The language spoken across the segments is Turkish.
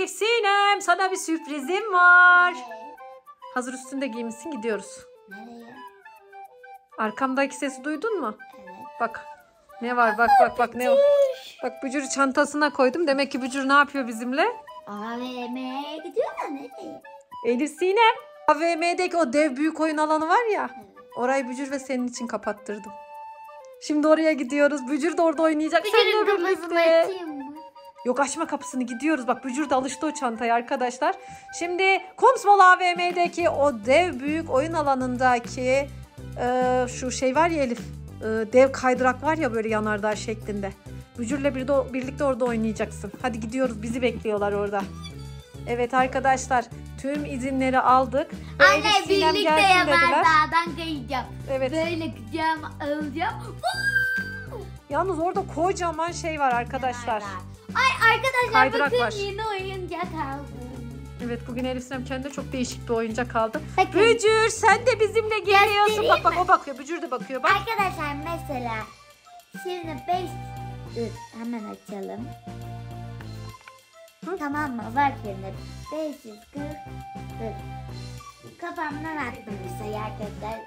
Elif Sinem sana bir sürprizim var. Hazır üstünde giymişsin gidiyoruz. Nereye? Arkamdaki sesi duydun mu? Evet. Bak. Ne var bak bak bak ne var. Bak Bücür'ü çantasına koydum. Demek ki Bücür ne yapıyor bizimle? AVM'ye gidiyorlar nereye? Elif Sinem. AVM'deki o dev büyük oyun alanı var ya. Evet. Orayı Bücür ve senin için kapattırdım. Şimdi oraya gidiyoruz. Bücür de orada oynayacak. Seninle Bücür'ün kafasını birlikte. açayım? Yok açma kapısını gidiyoruz. Bak Bücür de alıştı o çantaya arkadaşlar. Şimdi Kumsmol AVM'deki o dev büyük oyun alanındaki e, şu şey var ya Elif. e, dev kaydırak var ya böyle yanardağ şeklinde. Bücür'le bir de, birlikte orada oynayacaksın. Hadi gidiyoruz. Bizi bekliyorlar orada. Evet arkadaşlar tüm izinleri aldık. Ve Elif Anne Sinem birlikte yanardağdan kayacağım. Evet. Böyle gideceğim alacağım. Yalnız orada kocaman şey var arkadaşlar. Yanardağ. Ay arkadaşlar Kaydırak bakın var. yeni oyuncak aldım. Evet bugün Elif Sinem kendine çok değişik bir oyuncak aldı. Bakın Bücür sen de bizimle geliyorsun. Bak bak o bakıyor. Bücür de bakıyor bak. arkadaşlar mesela şimdi 5 Dur hemen açalım. Hı? Tamam mı? Var şimdi 540 Dur. Kafamdan attım bir sayı arkadaşlar.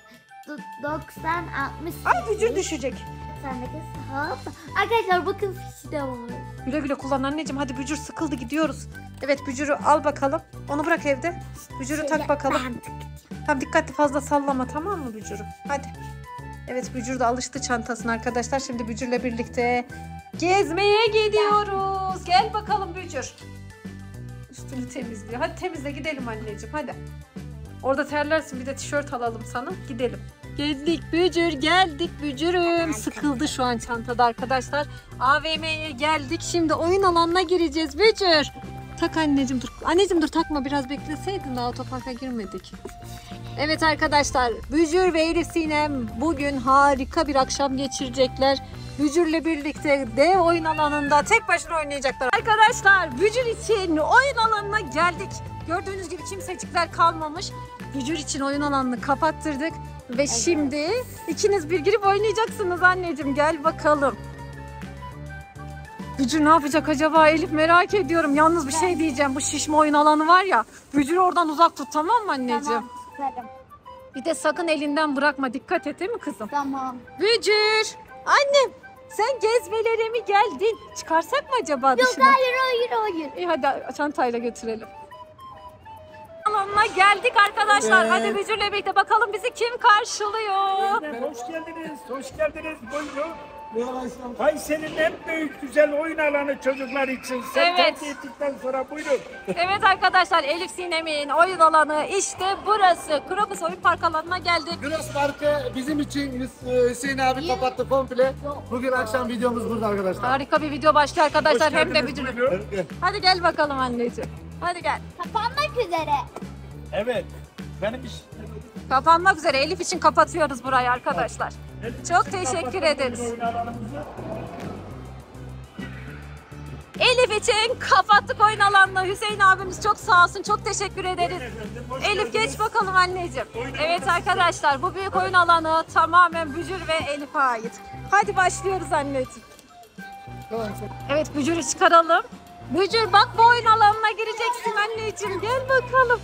Du- 90 60 Ay Bücür düşecek. 99 hop. Arkadaşlar bakın fişi de var. Güle güle kullan anneciğim. Hadi Bücür sıkıldı gidiyoruz. Evet Bücür'ü al bakalım. Onu bırak evde. Bücür'ü tak Şöyle bakalım. ben tık- Tamam dikkatli fazla sallama tamam mı Bücür'ü? Hadi. Evet Bücür de alıştı çantasına arkadaşlar. Şimdi Bücür'le birlikte gezmeye gidiyoruz. Gel bakalım Bücür. Üstünü temizliyor. Hadi temizle gidelim anneciğim hadi. Orada terlersin bir de tişört alalım sana. Gidelim. Geldik Bücür geldik Bücür'üm. Sıkıldı şu an çantada arkadaşlar. AVM'ye geldik. Şimdi oyun alanına gireceğiz Bücür. Tak anneciğim dur. Anneciğim dur takma biraz bekleseydin daha otoparka girmedik. Evet arkadaşlar Bücür ve Elif Sinem bugün harika bir akşam geçirecekler. Bücür'le birlikte dev oyun alanında tek başına oynayacaklar. Arkadaşlar Bücür için oyun alanına geldik. Gördüğünüz gibi kimsecikler kalmamış. Bücür için oyun alanını kapattırdık. Ve şimdi ikiniz bir girip oynayacaksınız anneciğim. Gel bakalım. Bücür ne yapacak acaba Elif merak ediyorum. Yalnız bir şey diyeceğim. Bu şişme oyun alanı var ya. Bücür'ü oradan uzak tut tamam mı anneciğim? Tamam tutarım. Bir de sakın elinden bırakma. Dikkat et değil mi kızım? Tamam. Bücür. Annem sen gezmelere mi geldin? Çıkarsak mı acaba Yok dışına? hayır hayır hayır. İyi hadi çantayla götürelim. Alanına geldik arkadaşlar. Evet. Hadi Bücür'le birlikte bakalım bizi kim karşılıyor? Hoş geldiniz, hoş geldiniz. Buyurun. Kayseri'nin en büyük güzel oyun alanı çocuklar için. Sen Evet. ettikten sonra buyurun. Evet arkadaşlar Elif Sinem'in oyun alanı işte burası. Krokus Oyun Park alanına geldik. Güneş Parkı bizim için Hüs- Hüseyin abi kapattı komple. Bugün akşam videomuz burada arkadaşlar. Harika bir video başlıyor arkadaşlar. Hoş Hem de buyurun. Hadi gel bakalım anneciğim. Hadi gel. Kapanmak üzere. Evet. Benim iş. Kapanmak üzere. Elif için kapatıyoruz burayı arkadaşlar. Çok teşekkür ederiz. Elif için kapattık oyun alanını. Hüseyin abimiz çok sağ olsun. Çok teşekkür ederiz. Efendim, Elif geldiniz. geç bakalım anneciğim. Oyun Evet arkadaşlar bu büyük oyun alanı tamamen Bücür ve Elif'e ait. Hadi başlıyoruz anneciğim. Evet Bücür'ü çıkaralım. Bücür bak bu oyun alanına gireceksin anneciğim. Gel bakalım.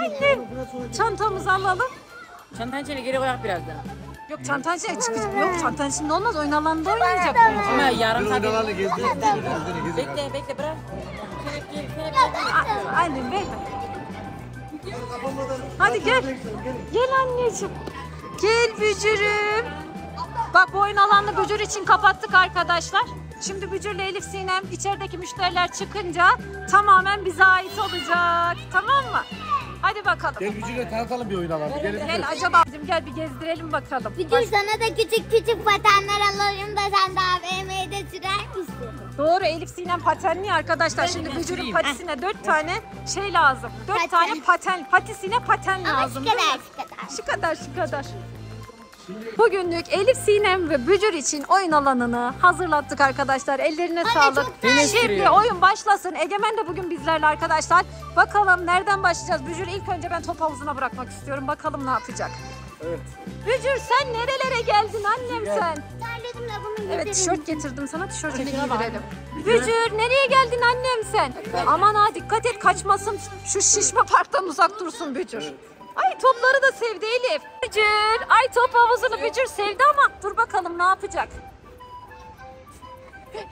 Annem çantamızı alalım. Çantanın içine geri koyak biraz daha. Yok çantanın içine çıkacak. Yok çantanın içinde olmaz. Oyun alanında oynayacak. Ama yarım saat. Oynalarla gezdik. Bekle bekle bırak. Annem ver. Hadi gel. Gel anneciğim. Gel Bücür'üm. Bak bu oyun alanını Bücür için kapattık arkadaşlar. Şimdi Bücür'le Elif Sinem içerideki müşteriler çıkınca tamamen bize ait olacak. Tamam mı? Hadi bakalım. Gel gücüyle tanıtalım bir oyun alanı. Gelin Gel acaba gel bir gezdirelim bakalım. Bir gün sana da küçük küçük patenler alayım da sen de AVM'de sürer misin? Doğru Elif Sinem patenli arkadaşlar. Şimdi Bücür'ün patisine dört tane şey lazım. Dört Paten. tane paten. Patisine paten Ama lazım. şu değil mi? kadar şu kadar. Şu kadar şu kadar. Bugünlük Elif Sinem ve Bücür için oyun alanını hazırlattık arkadaşlar. Ellerine sağlık. çok güzel. Şimdi oyun başlasın. Egemen de bugün bizlerle arkadaşlar. Bakalım nereden başlayacağız? Bücür ilk önce ben top havuzuna bırakmak istiyorum. Bakalım ne yapacak. Evet. Bücür sen nerelere geldin annem sen? Terledim de bunun Evet tişört getirdim sana tişörtünü giydirelim. Bücür nereye geldin annem sen? Aman ha dikkat et kaçmasın şu şişme parktan uzak dursun Bücür. Ay topları da sevdi Elif. Bücür ay top havuzunu Bücür sevdi ama dur bakalım ne yapacak.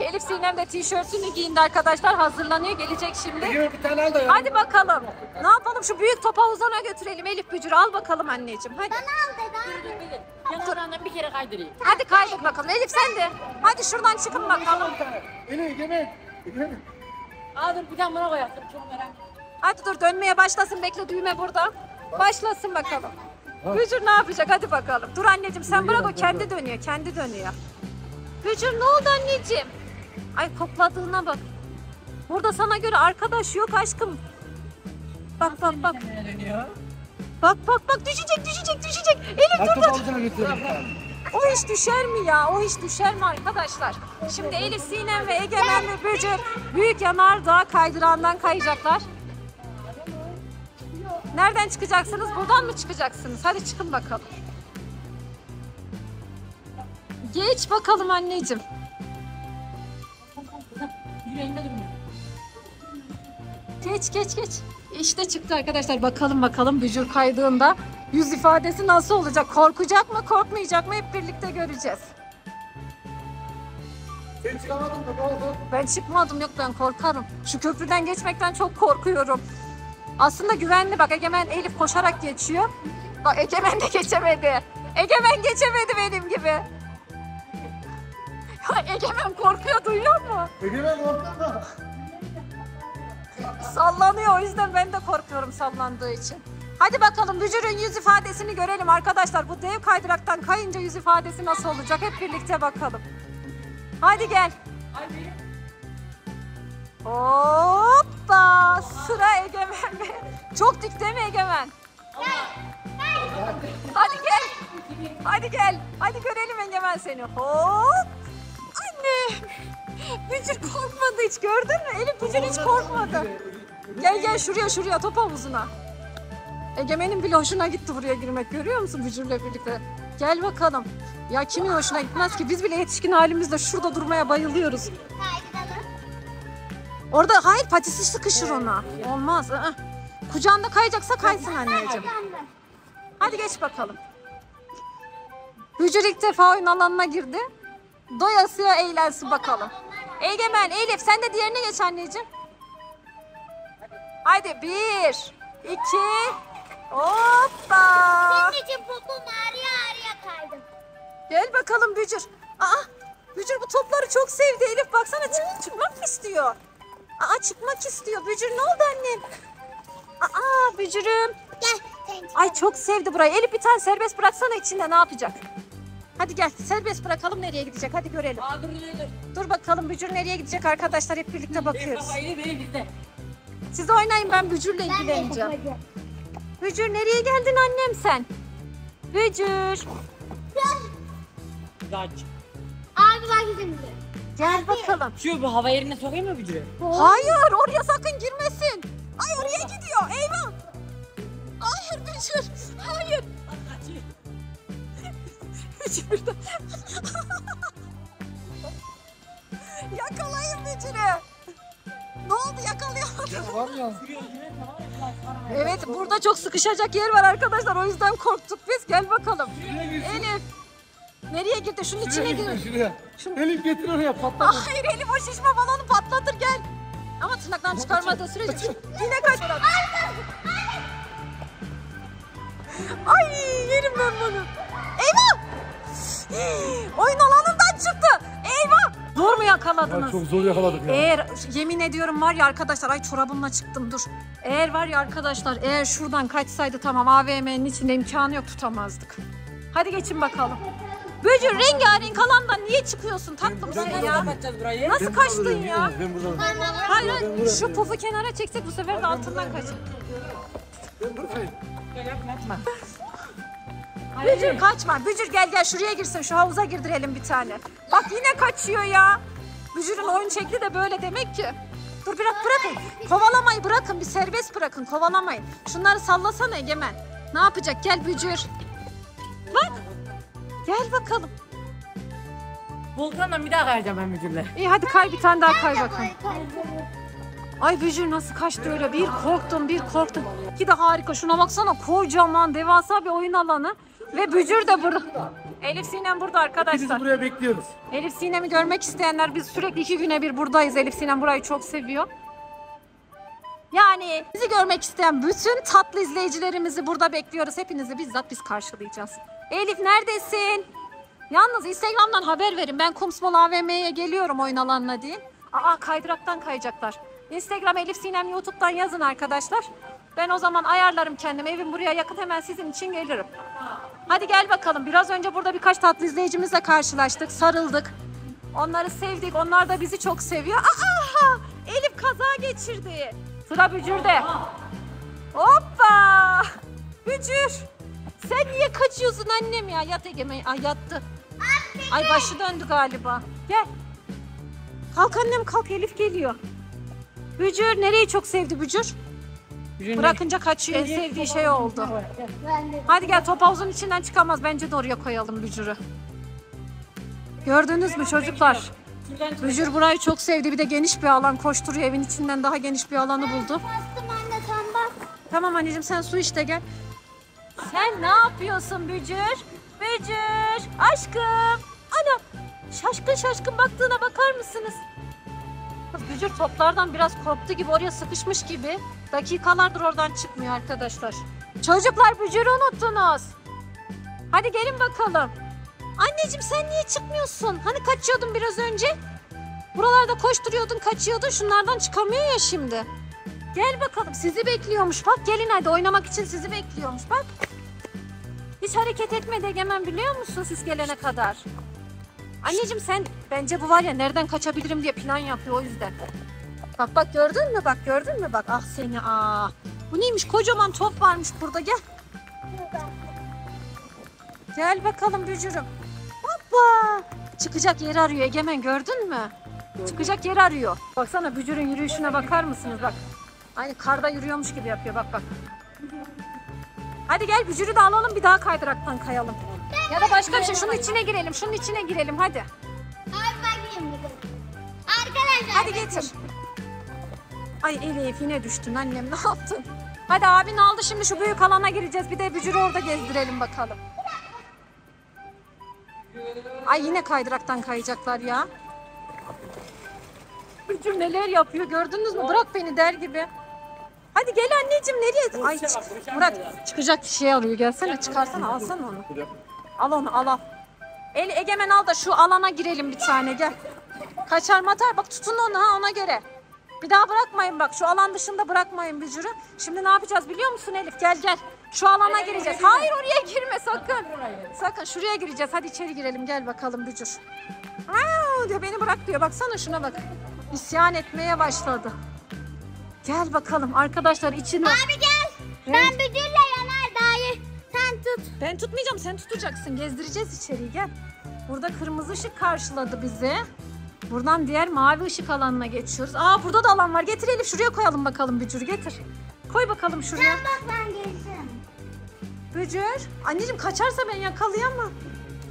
Elif Sinem de tişörtünü giyindi arkadaşlar hazırlanıyor gelecek şimdi. Egemen bir tane al da ya. Hadi bakalım. Ne yapalım şu büyük top havuzuna götürelim Elif Bücür al bakalım anneciğim hadi. Yanlarından bir kere kaydırayım. Hadi kaydık bakalım Elif sen de. Hadi şuradan çıkın bakalım. Elif Egemen. Egemen. Aa dur bir tane buna koyarsın. Çok merak ettim. Hadi dur dönmeye başlasın bekle düğme burada. Başlasın bakalım. Bücür ne yapacak hadi bakalım. Dur anneciğim sen bırak o kendi dönüyor kendi dönüyor. Bücür ne oldu anneciğim? Ay kokladığına bak. Burada sana göre arkadaş yok aşkım. Bak bak bak. Bak bak bak düşecek düşecek düşecek. Elif dur dur. O hiç düşer mi ya? O hiç düşer mi arkadaşlar? Şimdi Elif Sinem ve Egemen ve Bücür büyük yanardağ kaydırandan kayacaklar. Nereden çıkacaksınız? Buradan mı çıkacaksınız? Hadi çıkın bakalım. Geç bakalım anneciğim. Yüreğinde durmuyor. Geç geç geç. İşte çıktı arkadaşlar. Bakalım bakalım Bücür kaydığında yüz ifadesi nasıl olacak? Korkacak mı korkmayacak mı hep birlikte göreceğiz. Sen çıkamadın mı? Ne oldu? Ben çıkmadım yok ben korkarım. Şu köprüden geçmekten çok korkuyorum. Aslında güvenli bak Egemen Elif koşarak geçiyor. Bak Egemen de geçemedi. Egemen geçemedi benim gibi. Ya Egemen korkuyor duyuyor mu? Egemen korktun mu? Sallanıyor o yüzden ben de korkuyorum sallandığı için. Hadi bakalım Bücür'ün yüz ifadesini görelim arkadaşlar. Bu dev kaydıraktan kayınca yüz ifadesi nasıl olacak hep birlikte bakalım. Hadi gel. Hoppa sıra Egemen'de. Çok dik değil mi Egemen? Hadi gel. Hadi gel. Hadi görelim Egemen seni. Hop. Anne. Bücür korkmadı hiç gördün mü? Elif Bücür hiç korkmadı. Gel gel şuraya şuraya top havuzuna. Egemen'in bile hoşuna gitti buraya girmek görüyor musun Bücür'le birlikte? Gel bakalım. Ya kimin hoşuna gitmez ki? Biz bile yetişkin halimizde şurada durmaya bayılıyoruz. Orada hayır patisi sıkışır ona. Olmaz. ı-ı. Kucağında kayacaksa kaysın anneciğim. Hadi geç bakalım. Bücür ilk defa oyun alanına girdi. Doyasıya eğlensin bakalım. Egemen, Elif sen de diğerine geç anneciğim. Haydi bir, iki, hoppa. için popom ağrıya ağrıya kaydım. Gel bakalım Bücür. Aa, Bücür bu topları çok sevdi Elif. Baksana çık, çıkmak istiyor? Aa çıkmak istiyor. Bücür ne oldu annem? Aa Bücür'üm. Gel. Sen Ay çok sevdi burayı. Elif bir tane serbest bıraksana içinde ne yapacak? Hadi gel serbest bırakalım nereye gidecek hadi görelim. Aa dur dur dur. Dur bakalım Bücür nereye gidecek arkadaşlar hep birlikte bakıyoruz. kafayı benim bizde. Siz oynayın ben Bücür'le ilgileneceğim. Bücür nereye geldin annem sen? Bücür. Kaç. Abi bak şimdi. Gel bakalım. Şu bu hava yerine sokayım mı bücürü? Hayır oraya sakın girmesin. Ay oraya gidiyor eyvah. Hayır Bücür. Hayır. Bücür de. Yakalayın Bücür'ü. Ne oldu yakalayamadım. Var ya. Evet burada çok sıkışacak yer var arkadaşlar o yüzden korktuk biz. Gel bakalım. Elif. Nereye girdi? Şunun içine gir. şuraya. Şunu- Elif getir oraya patlat. Hayır Elif o şişme balonu patlatır gel. Ama tırnaktan çıkarmadığı sürece yine kaç. Ay yerim ben bunu. Eyvah! Oyun alanından çıktı. Eyvah! Zor mu yakaladınız? Çok zor yakaladık ya. Eğer yemin ediyorum var ya arkadaşlar ay çorabımla çıktım dur. Eğer var ya arkadaşlar eğer şuradan kaçsaydı tamam AVM'nin içinde imkanı yok tutamazdık. Hadi geçin bakalım. Bücür rengarenk alandan niye çıkıyorsun tatlım sen Nasıl ya? burayı? Nasıl kaçtın ya? Ben. Hayır hayır şu pufu kenara çeksek bu sefer de altından kaçın. Ben buradayım. Bücür kaçma. Bücür gel gel şuraya girsin. Şu havuza girdirelim bir tane. Bak yine kaçıyor ya. Bücür'ün oyun şekli de böyle demek ki. Dur bırak bırakın. Kovalamayı bırakın. Bir serbest bırakın. Kovalamayın. Şunları sallasana Egemen. Ne yapacak? Gel Bücür. Bak. Gel bakalım. Volkan'la bir daha kayacağım ben müdürle. İyi hadi kay bir tane daha kay bakalım. Ay Bücür nasıl kaçtı öyle? Bir korktum bir korktum. İki de harika. Şuna baksana kocaman devasa bir oyun alanı. Ve Bücür de burada. Elif Sinem burada arkadaşlar. buraya bekliyoruz. Elif Sinem'i görmek isteyenler biz sürekli iki güne bir buradayız. Elif Sinem burayı çok seviyor. Yani bizi görmek isteyen bütün tatlı izleyicilerimizi burada bekliyoruz. Hepinizi bizzat biz karşılayacağız. Elif neredesin? Yalnız Instagram'dan haber verin. Ben Kumsmol AVM'ye geliyorum oyun alanına deyin. Aa kaydıraktan kayacaklar. Instagram Elif Sinem YouTube'dan yazın arkadaşlar. Ben o zaman ayarlarım kendimi. Evim buraya yakın hemen sizin için gelirim. Hadi gel bakalım. Biraz önce burada birkaç tatlı izleyicimizle karşılaştık. Sarıldık. Onları sevdik. Onlar da bizi çok seviyor. Aa! Elif kaza geçirdi. Sıra Bücür'de. Hoppa! Bücür. Sen niye kaçıyorsun annem ya? Yat Egemen. Ay yattı. Ay başı döndü galiba. Gel. Kalk annem kalk Elif geliyor. Bücür nereyi çok sevdi Bücür? Bırakınca kaçıyor. En sevdiği şey oldu. De Hadi gel top havuzun içinden çıkamaz. Bence de oraya koyalım Bücür'ü. Gördünüz mü çocuklar? Bücür burayı çok sevdi. Bir de geniş bir alan koşturuyor. Evin içinden daha geniş bir alanı buldu. bastım anne sen bak. Tamam anneciğim sen su işte gel. Sen ne yapıyorsun Bücür? Bücür aşkım. Ana şaşkın şaşkın baktığına bakar mısınız? Kız Bücür toplardan biraz korktu gibi oraya sıkışmış gibi. Dakikalardır oradan çıkmıyor arkadaşlar. Çocuklar Bücür'ü unuttunuz. Hadi gelin bakalım. Anneciğim sen niye çıkmıyorsun? Hani kaçıyordun biraz önce? Buralarda koşturuyordun kaçıyordun şunlardan çıkamıyor ya şimdi. Gel bakalım sizi bekliyormuş. Bak gelin hadi oynamak için sizi bekliyormuş bak. Hiç hareket etmedi Egemen biliyor musun siz gelene kadar? Anneciğim sen bence bu var ya nereden kaçabilirim diye plan yapıyor o yüzden. Bak bak gördün mü bak gördün mü bak ah seni ah. Bu neymiş kocaman top varmış burada gel. Gel bakalım bücürüm. Hoppa. Çıkacak yer arıyor Egemen gördün mü? Çıkacak yer arıyor. Baksana bücürün yürüyüşüne bakar mısınız bak. Aynı karda yürüyormuş gibi yapıyor bak bak. Hadi gel bücürü de alalım bir daha kaydıraktan kayalım. Ya da başka bir şey şunun içine girelim şunun içine girelim hadi. Bakayım bir de. Arkadaşlar. Hadi getir. Ay Elif yine düştün annem ne yaptın? Hadi abin aldı şimdi şu büyük alana gireceğiz bir de bücürü orada gezdirelim bakalım. Ay yine kaydıraktan kayacaklar ya. Bücür neler yapıyor gördünüz mü? Bırak beni der gibi. Hadi gel anneciğim nereye? Ay çık. Murat çıkacak şey alıyor gelsene çıkarsana alsana onu. Al onu al al. El Egemen al da şu alana girelim bir tane gel. Kaçar matar bak tutun onu ha ona göre. Bir daha bırakmayın bak şu alan dışında bırakmayın bücürü. Şimdi ne yapacağız biliyor musun Elif gel gel. Şu alana gireceğiz. Hayır oraya girme sakın. Sakın şuraya gireceğiz. Hadi içeri girelim gel bakalım bücür. Aa, diyor beni bırak diyor. Baksana şuna bak. İsyan etmeye başladı. Gel bakalım arkadaşlar içine. Abi gel. Ben büdürle yanar dayı. Sen tut. Ben tutmayacağım sen tutacaksın. Gezdireceğiz içeriği gel. Burada kırmızı ışık karşıladı bizi. Buradan diğer mavi ışık alanına geçiyoruz. Aa burada da alan var. Getir Elif şuraya koyalım bakalım Bücür getir. Koy bakalım şuraya. Bak ben gelsin. Bücür. Anneciğim kaçarsa ben yakalayamam.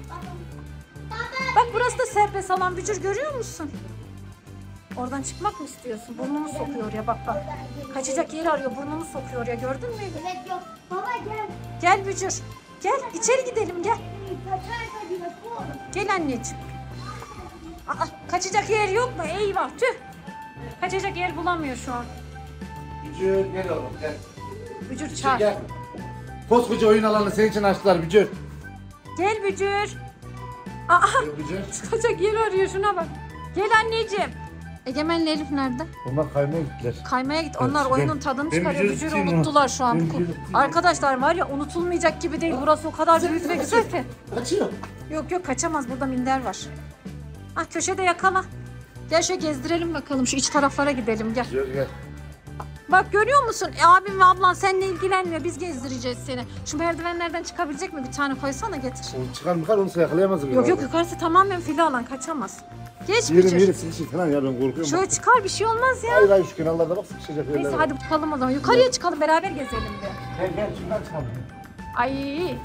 Baba. Bak burası da serbest alan Bücür görüyor musun? Oradan çıkmak mı istiyorsun? Burnunu sokuyor ya bak bak. Kaçacak yer arıyor burnunu sokuyor ya gördün mü? Evet yok. Baba gel. Gel Bücür. Gel içeri gidelim gel. Gel anneciğim. Aa, kaçacak yer yok mu? Eyvah tüh. Kaçacak yer bulamıyor şu an. Bücür gel oğlum gel. Bücür çağır. gel. Koskoca oyun alanı senin için açtılar Bücür. Gel Bücür. Aa, Gel Bücür. kaçacak yer arıyor şuna bak. Gel anneciğim. Egemenle Elif nerede? Onlar kaymaya gittiler. Kaymaya git. Onlar Ben- oyunun tadını ben çıkarıyor. Bücür'ü mı? unuttular şu an. Ben. Arkadaşlar var ya unutulmayacak gibi değil. Burası o kadar büyük ve güzel ki. Kaçıyor. Yok yok kaçamaz. Burada minder var. Ah köşede yakala. Gel şöyle gezdirelim bakalım. Şu iç taraflara gidelim gel. Bücür gel. Bak görüyor musun? E, abim ve ablan seninle ilgilenmiyor. Biz gezdireceğiz seni. Şu merdivenlerden çıkabilecek mi? Bir tane koysana getir. O çıkar mı onu yakalayamaz. Yok yok yukarısı tamamen fili alan kaçamaz. Geç Yerim yerim sıkışır falan ya ben korkuyorum. Şöyle çıkar bir şey olmaz ya. Hayır hayır şu kenarlarda bak sıkışacak yerler Neyse var. hadi bakalım o zaman. Yukarıya çıkalım beraber gezelim bir. Gel gel şuradan çıkalım. Ay.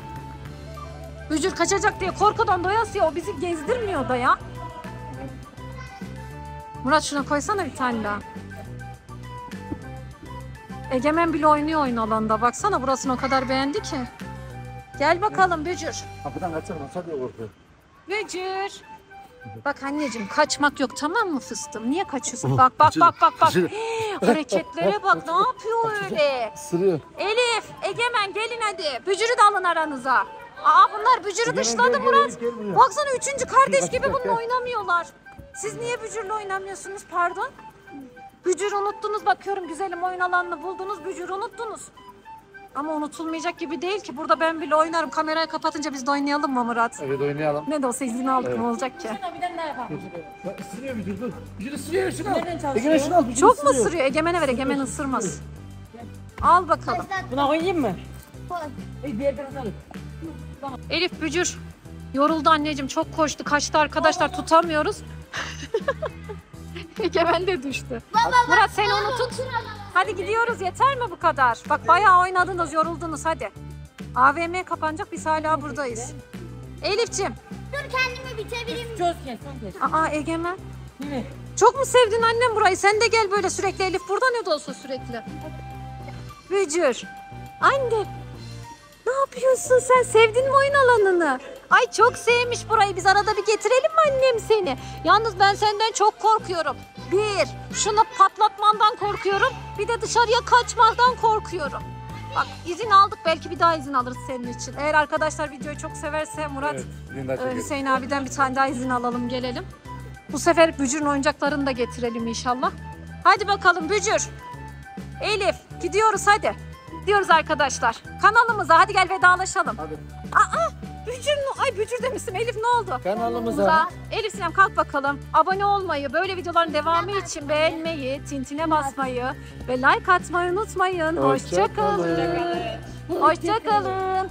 Bücür kaçacak diye korkudan doyasıya o bizi gezdirmiyor da ya. Murat şuna koysana bir tane daha. Egemen bile oynuyor oyun alanında. Baksana burasını o kadar beğendi ki. Gel bakalım Bücür. Kapıdan kaçalım. Hadi korkuyor. Bücür. Bak anneciğim kaçmak yok tamam mı fıstığım? Niye kaçıyorsun? Bak bak bak bak bak. Bücür. Hii, Hareketlere bak ne yapıyor öyle? Sırıyor. Elif, Egemen gelin hadi. Bücürü de alın aranıza. Aa bunlar Bücür'ü Egemen, dışladı gel, gel, Murat. Gel. Baksana üçüncü kardeş gibi bununla oynamıyorlar. Siz niye Bücür'le oynamıyorsunuz pardon? Bücür'ü unuttunuz bakıyorum güzelim oyun alanını buldunuz Bücür'ü unuttunuz. Ama unutulmayacak gibi değil ki. Burada ben bile oynarım. Kamerayı kapatınca biz de oynayalım mı Murat? Evet oynayalım. Ne de olsa izini aldık Evet. ne olacak ki? Şuna bir de ne yapalım? Isırıyor Bücür dur. Bücür ısırıyor şunu al. Nereden çalışıyor? Egemen şunu al. Çok mu ısırıyor. ısırıyor? Egemen'e ver. Egemen ısırmaz. Al bakalım. Buna koyayım mı? Koy. Bir diğer biraz alayım. Elif Bücür. Yoruldu anneciğim. Çok koştu. Kaçtı arkadaşlar. Tutamıyoruz. Egemen de düştü. Murat sen onu tut. Hadi gidiyoruz. Yeter mi bu kadar? Bak bayağı oynadınız. Yoruldunuz. Hadi. AVM kapanacak. Biz hala buradayız. Elif'ciğim. Dur kendimi bitebilirim. Çöz gel sen gel. Aa Egemen. Yürü. Çok mu sevdin annem burayı? Sen de gel böyle sürekli Elif burada ne de olsa sürekli. Bücür. Anne. Ne yapıyorsun sen? Sevdin mi oyun alanını? Ay çok sevmiş burayı. Biz arada bir getirelim mi annem seni? Yalnız ben senden çok korkuyorum. Bir, şunu patlatmandan korkuyorum. Bir de dışarıya kaçmaktan korkuyorum. Bak izin aldık belki bir daha izin alırız senin için. Eğer arkadaşlar videoyu çok severse Murat Evet. Çekelim. Hüseyin abiden bir tane daha izin alalım gelelim. Bu sefer Bücür'ün oyuncaklarını da getirelim inşallah. Hadi bakalım Bücür. Elif gidiyoruz hadi. Gidiyoruz arkadaşlar. Kanalımıza hadi gel vedalaşalım. Hadi. Bücür ne? Ay Bücür demiştim Elif ne oldu? Kanalımıza. Elif Sinem kalk bakalım. Abone olmayı, böyle videoların devamı için beğenmeyi, tintine basmayı ve like atmayı unutmayın. Hoşça Hoşçakalın. Hoşçakalın.